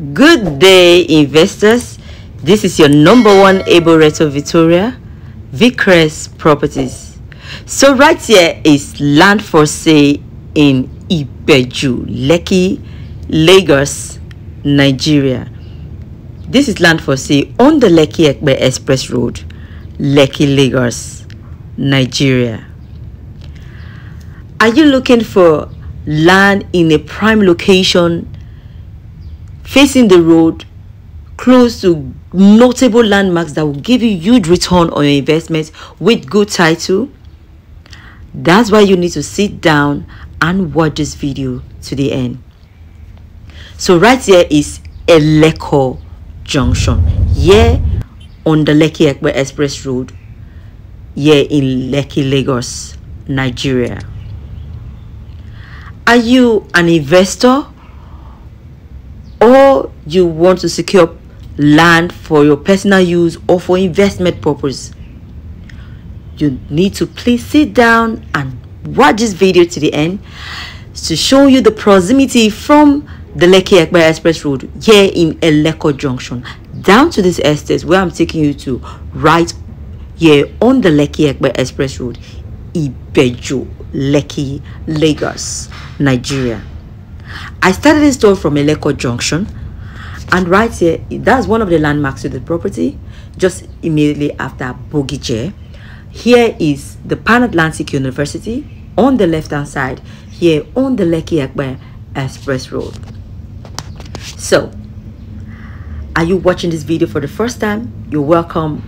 Good day, investors. This is your number one able Reto Victoria, Vicres Properties. So, right here is land for sale in Ibeju, Lekki, Lagos, Nigeria. This is land for sale on the Lekki Epe Express Road, Lekki, Lagos, Nigeria. Are you looking for land in a prime location? Facing the road, close to notable landmarks that will give you huge return on your investment with good title. That's why you need to sit down and watch this video to the end. So right here is Eleko Junction. Here on the Lekki Express Road. Here in Lekki, Lagos, Nigeria. Are you an investor or you want to secure land for your personal use or for investment purpose you need to please sit down and watch this video to the end to show you the proximity from the Lekki Epe Express Road here in Eleko Junction down to this estate where I'm taking you to right here on the Lekki Epe Express Road Ibeju Lekki Lagos Nigeria I started this tour from Eleko Junction and right here that's one of the landmarks of the property just immediately after Bogije. Here is the Pan Atlantic University on the left hand side here on the Lekki Express Road. So, are you watching this video for the first time? You're welcome.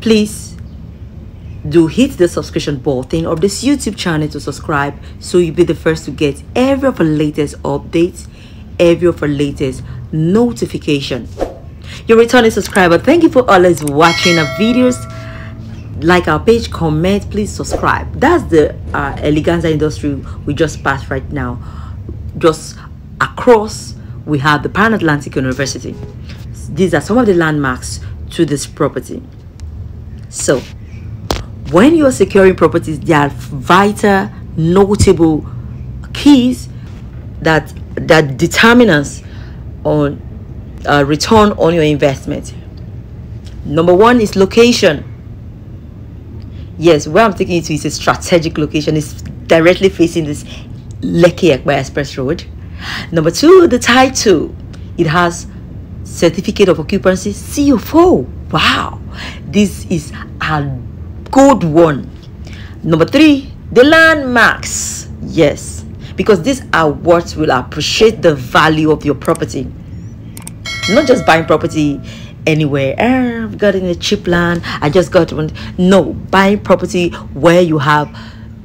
Please do hit the subscription button of this youtube channel to subscribe so you'll be the first to get every of our latest updates every of our latest notification. Your returning subscriber. Thank you for always watching our videos. Like our page comment please subscribe. That's the uh, eleganza industry we just passed right now. Just across we have the pan atlantic university. These are some of the landmarks to this property. So when you're securing properties there are vital notable keys that that determinants on uh, return on your investment. Number one is location. Yes where i'm taking you to is a strategic location. It's directly facing this Lekki Epe Express Road. Number two the title. It has certificate of occupancy. CO4 wow. This is a good one. Number three, the landmarks. Yes, because these are what will appreciate the value of your property. Not just buying property anywhere. Eh, I've got in a cheap land. I just got one. No, buying property where you have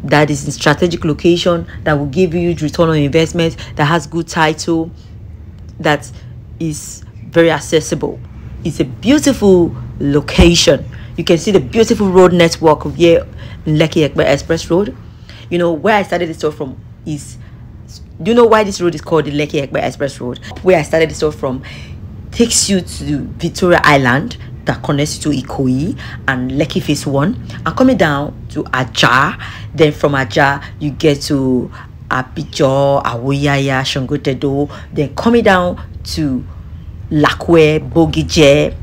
that is in strategic location that will give you return on investment that has good title that is very accessible it's a beautiful location you can see the beautiful road network here in Lekki Express Road. You know, where I started the store from is, do you know why this road is called the Lekki Express Road? Where I started the store from takes you to Victoria Island that connects to Ikoyi and Lekki Phase 1 and coming down to Aja. Then from Aja, you get to Abijo, Awoyaya, Shangotedo. Then coming down to Lakowe, Bogije,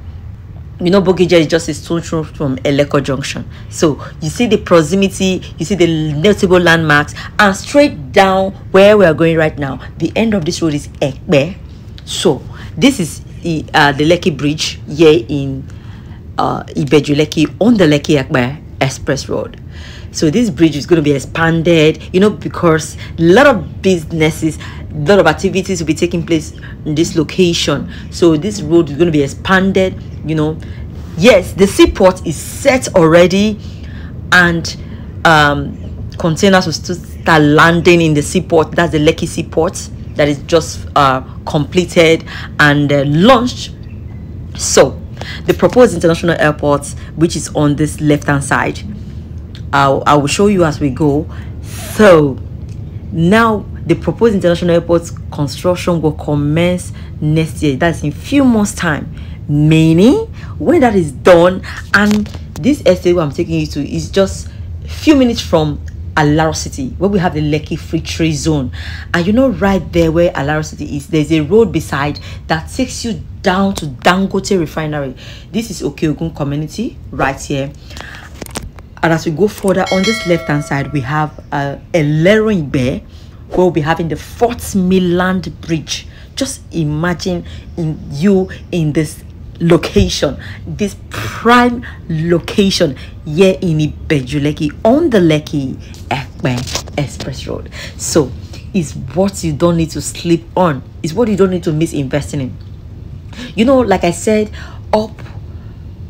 you know Bogije is just a stone throw from Eleko Junction. So you see the proximity, you see the notable landmarks, and straight down where we are going right now, the end of this road is Epe. So this is the, uh, the Lekki Bridge here in uh, Ibeju Lekki on the Lekki Epe Express Road. So this bridge is going to be expanded, you know, because a lot of businesses, a lot of activities will be taking place in this location. So this road is going to be expanded, you know. Yes, the seaport is set already, and um, containers will still start landing in the seaport. That's the Lekki seaport that is just uh, completed and uh, launched. So the proposed international airport, which is on this left hand side I'll, I will show you as we go. So now the proposed international airport construction will commence next year. That's in few months time. Meaning when that is done and this essay I'm taking you to is just a few minutes from Alaro City, where we have the Lekki Free Trade Zone. And you know, right there where Alaro City is, there's a road beside that takes you down to Dangote Refinery. This is Okeogun community right here. And as we go further on this left hand side, we have uh, a Leroy Bear we'll be having the Fourth Mainland Bridge. Just imagine in you in this location, this prime location here in Ibejuleki on the Lekki Express Road. So it's what you don't need to sleep on. It's what you don't need to miss investing in. You know, like I said, up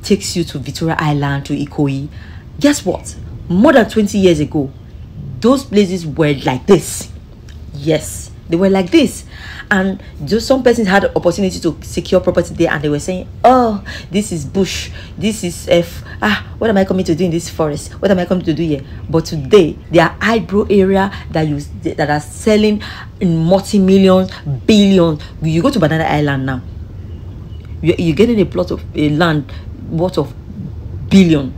takes you to Victoria Island, to Ikoyi. Guess what? More than 20 years ago, those places were like this. Yes, they were like this. And just some persons had opportunity to secure property there and they were saying oh this is bush. This is f ah what am i coming to do in this forest? What am i coming to do here? But today there are eyebrow area that you that are selling in multi-millions billions you go to banana island now. You're getting a plot of a land worth of billion.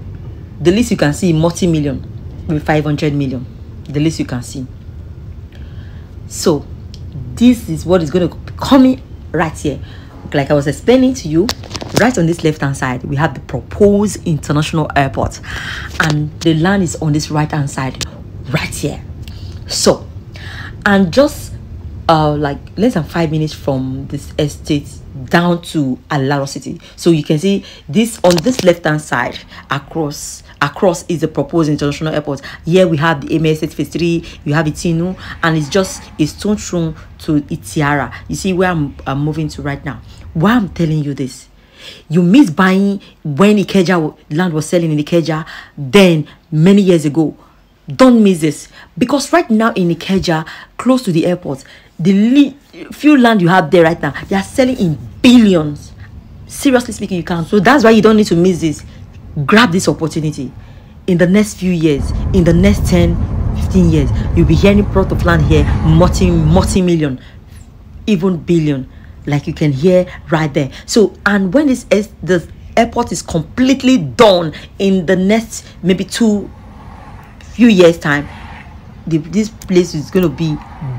The least you can see multi-million maybe 500 million. The least you can see so this is what is going to be coming right here. Like i was explaining to you right on this left hand side we have the proposed international airport. And the land is on this right hand side right here. So and just uh like less than five minutes from this estate down to Alaro City. So you can see this on this left hand side across across is the proposed international airport. Here we have the MS phase 3, you have Itunu, and it's just a stone throw to Itiara. You see where I'm, I'm moving to right now. Why I'm telling you this? You miss buying when Ikeja land was selling in Ikeja then many years ago. Don't miss this because right now in Ikeja, close to the airport, the few land you have there right now, they are selling in billions. Seriously speaking, you can't. So that's why you don't need to miss this grab this opportunity. In the next few years in the next 10 15 years you'll be hearing plot of land here multi multi-million even billion like you can hear right there. So and when this is the airport is completely done in the next maybe two few years time the, this place is going to be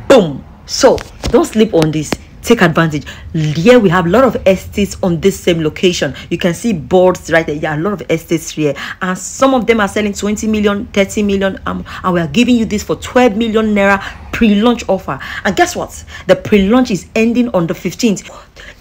boom. So don't sleep on this take advantage. Here we have a lot of estates on this same location. You can see boards right there. Yeah a lot of estates here. And some of them are selling 20 million 30 million. Um, and we are giving you this for 12 million naira pre-launch offer. And guess what? The pre-launch is ending on the 15th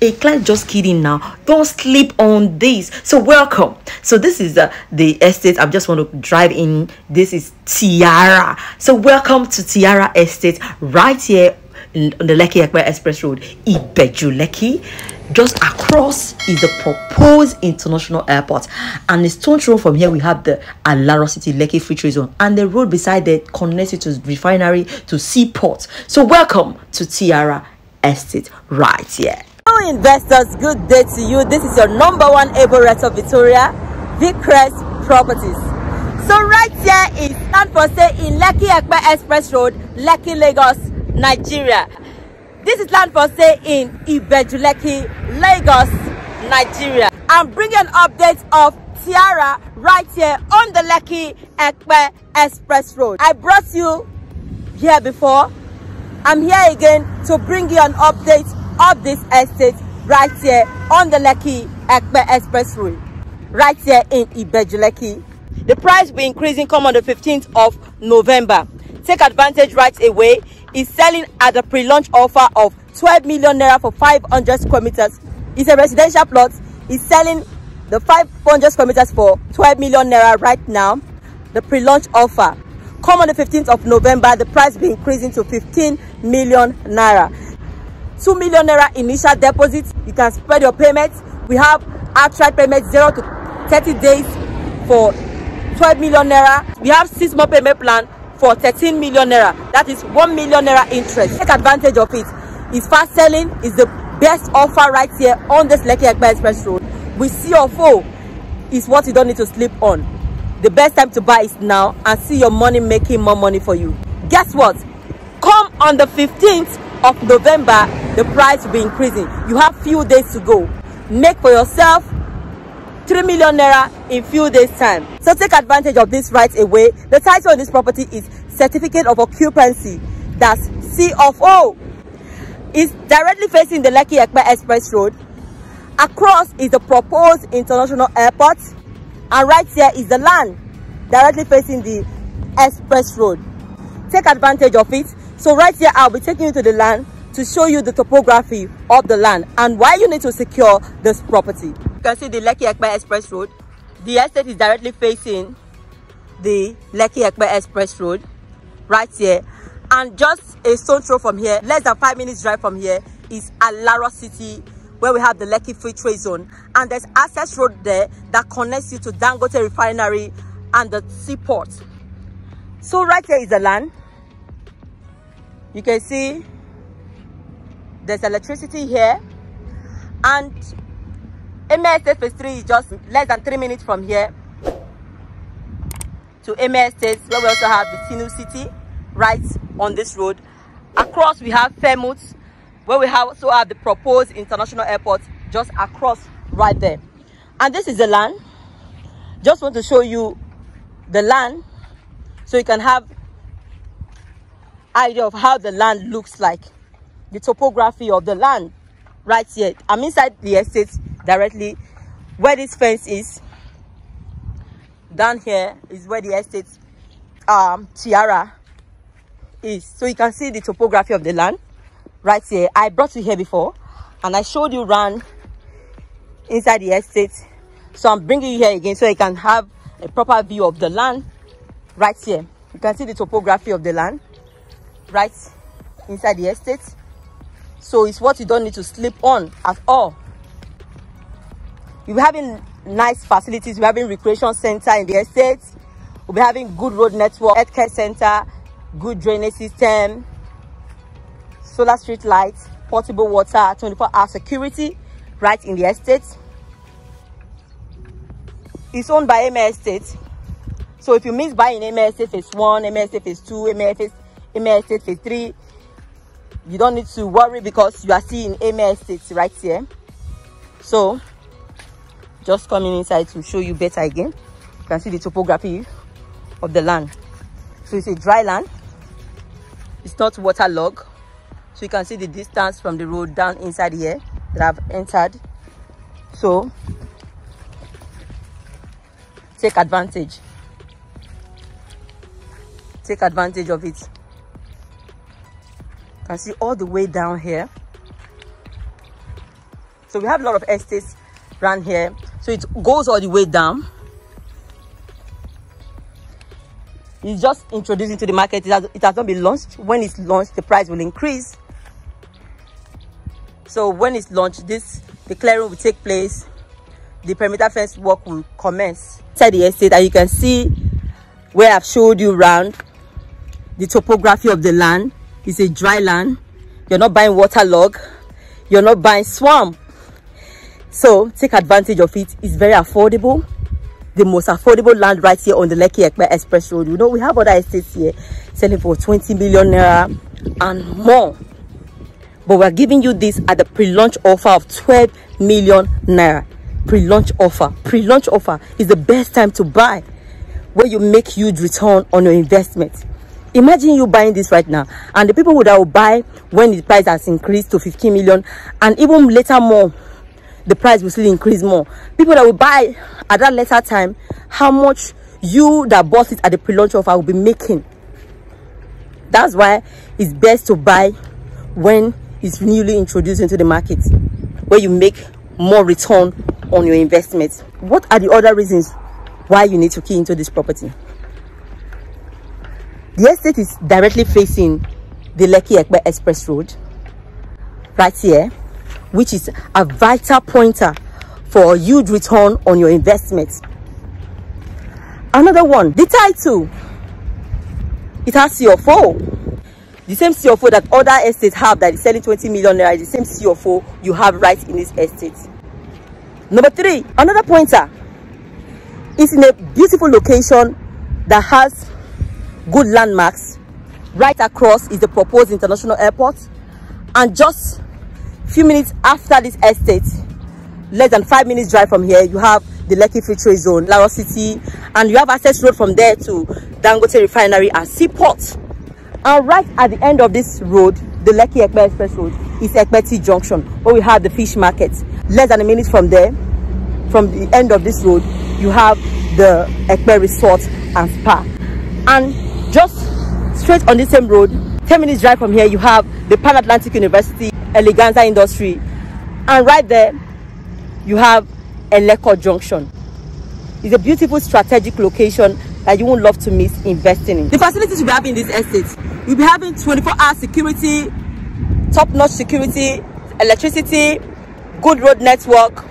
a client just kidding now. Don't sleep on this. So welcome. So this is the the estate i just want to drive in. This is tiara. So welcome to tiara estate right here on the Lekki Epe Express Road, Ibeju Lekki. Just across is the proposed international airport, and the stone throw from here we have the Alaro City Lekki Free Trade Zone, and the road beside that connects to refinery to seaport. So welcome to Tiara Estate right here. Hello investors, good day to you. This is your number one able of Victoria, Vicrest Properties. So right here is stand for in Lekki Epe Express Road, Lekki Lagos, Nigeria. This is land for sale in Ibejuleki, Lagos, Nigeria. I'm bringing an update of Tiara right here on the Lekki Ekpe Express Road. I brought you here before. I'm here again to bring you an update of this estate right here on the Lekki Ekpe Express Road. Right here in Ibejuleki. The price will be increasing come on the 15th of November. Take advantage right away is selling at a pre-launch offer of 12 million naira for 500 square meters. It's a residential plot. It's selling the 500 square meters for 12 million naira right now. The pre-launch offer. Come on the 15th of November, the price will be increasing to 15 million naira. 2 million naira initial deposit. You can spread your payments. We have outright payment 0 to 30 days for 12 million naira. We have 6 more payment plan for 13 million naira. That is 1 million naira interest. Take advantage of it. It's fast selling. It's the best offer right here on this Lekki Ekpe Express Road. Your phone is what you don't need to sleep on. The best time to buy is now and see your money making more money for you. Guess what? Come on the 15th of November, the price will be increasing. You have few days to go. Make for yourself 3 million naira in few days time so take advantage of this right away the title of this property is certificate of occupancy that's c of o is directly facing the Lekki Epe Express Road. Across is the proposed international airport and right here is the land directly facing the express road. Take advantage of it. So right here I'll be taking you to the land to show you the topography of the land and why you need to secure this property. You can see the Lekki Express Road. The estate is directly facing the Lekki Express Road right here and just a stone throw from here less than five minutes drive from here is Alaro City where we have the Lekki Free Trade Zone and there's access road there that connects you to Dangote Refinery and the seaport. So right here is the land. You can see there's electricity here and Estate Phase 3 is just less than three minutes from here to Amen Estate where we also have the Tinu City right on this road. Across we have Fairmont, where we have also have the proposed international airport just across right there. And this is the land. Just want to show you the land so you can have idea of how the land looks like. The topography of the land right here. I'm inside the estate directly where this fence is. Down here is where the estate um tiara is. So you can see the topography of the land right here. I brought you here before and i showed you around inside the estate. So i'm bringing you here again so you can have a proper view of the land right here. You can see the topography of the land right inside the estate. So it's what you don't need to sleep on at all you'll be having nice facilities. We're having recreation center in the estate. We'll be having good road network healthcare center good drainage system solar street lights portable water 24 hour security right in the estate. It's owned by Amen Estate. So if you miss buying Amen Estate phase 1 Amen Estate phase 2 Amen Estate, Amen Estate phase 3 you don't need to worry because you are seeing Amen Estate right here. So just coming inside to show you better again. You can see the topography of the land. So it's a dry land. It's not waterlogged. So you can see the distance from the road down inside here that I've entered. So take advantage. Take advantage of it. You can see all the way down here. So we have a lot of estates around here so it goes all the way down it's just introducing to the market. It has, it has not been launched. When it's launched, the price will increase. So when it's launched, this the clearing will take place. The perimeter fence work will commence inside the estate, and you can see where I've showed you around the topography of the land. is a dry land. You're not buying waterlog. You're not buying swamp. So take advantage of it. It's very affordable the most affordable land right here on the Lekki Epe Express Road. You know, we have other estates here selling for 20 million naira and more. But we're giving you this at the pre-launch offer of 12 million naira. Pre-launch offer. Pre-launch offer is the best time to buy where you make huge return on your investment. Imagine you buying this right now and the people that will buy when the price has increased to 15 million and even later more the price will still increase more. People that will buy at that later time how much you that bought it at the pre-launch offer will be making. That's why it's best to buy when it's newly introduced into the market where you make more return on your investment. What are the other reasons why you need to key into this property? The estate is directly facing the Lekki Express Road right here which is a vital pointer for a huge return on your investment. Another one, the title. It has C of O. The same C of O that other estates have that is selling 20 million naira the same C of O you have right in this estate. Number three, another pointer. It's in a beautiful location that has good landmarks. Right across is the proposed international airport and just few minutes after this estate less than five minutes drive from here you have the Lekki Free Trade Zone, Laro City, and you have access road from there to Dangote Refinery and Seaport. And right at the end of this road, the Lekki Epe Express Road, is Ekpeti Junction, where we have the fish market. Less than a minute from there, from the end of this road, you have the Epe Resort and Spa. And just straight on the same road, 10 minutes drive from here, you have the Pan Atlantic University, Eleganza Industry. And right there, you have Eleko Junction. It's a beautiful strategic location that you won't love to miss investing in. The facilities be having in this estate, we'll be having 24 hour security, top-notch security, electricity, good road network,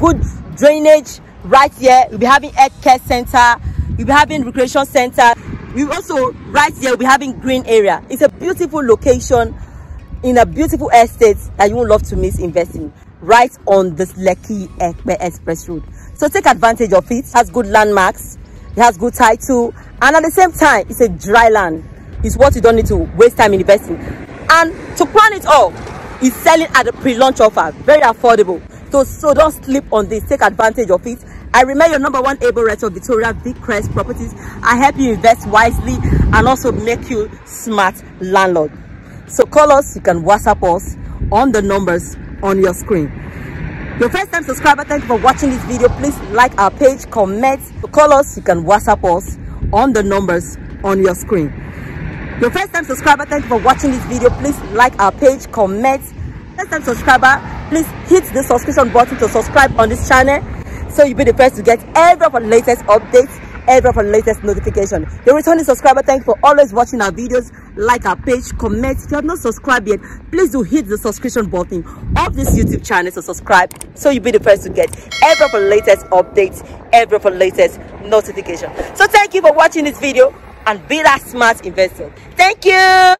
good drainage right here. We'll be having health care center, we'll be having recreation center. We also right here we'll be having green area. It's a beautiful location in a beautiful estate that you won't love to miss investing right on this Lekki Express Road. So take advantage of it. it. has good landmarks, it has good title, and at the same time, it's a dry land. It's what you don't need to waste time investing. And to plan it all, it's selling at a pre-launch offer, very affordable. So, so don't sleep on this. Take advantage of it. I remain your number one able realtor, Victoria Big Crest Properties. I help you invest wisely and also make you smart landlord. So call us, you can WhatsApp us on the numbers on your screen. Your first time subscriber, thank you for watching this video. Please like our page, comment, call us, you can WhatsApp us on the numbers on your screen. Your first time subscriber, thank you for watching this video. Please like our page, comment. First time subscriber, please hit the subscription button to subscribe on this channel so you'll be the first to get every of our latest updates every of our latest notification. The returning subscriber, thank you for always watching our videos. Like our page, comment. If you have not subscribed yet, please do hit the subscription button of this YouTube channel to subscribe so you'll be the first to get every of our latest updates, every of our latest notification. So thank you for watching this video and be that smart investor. Thank you.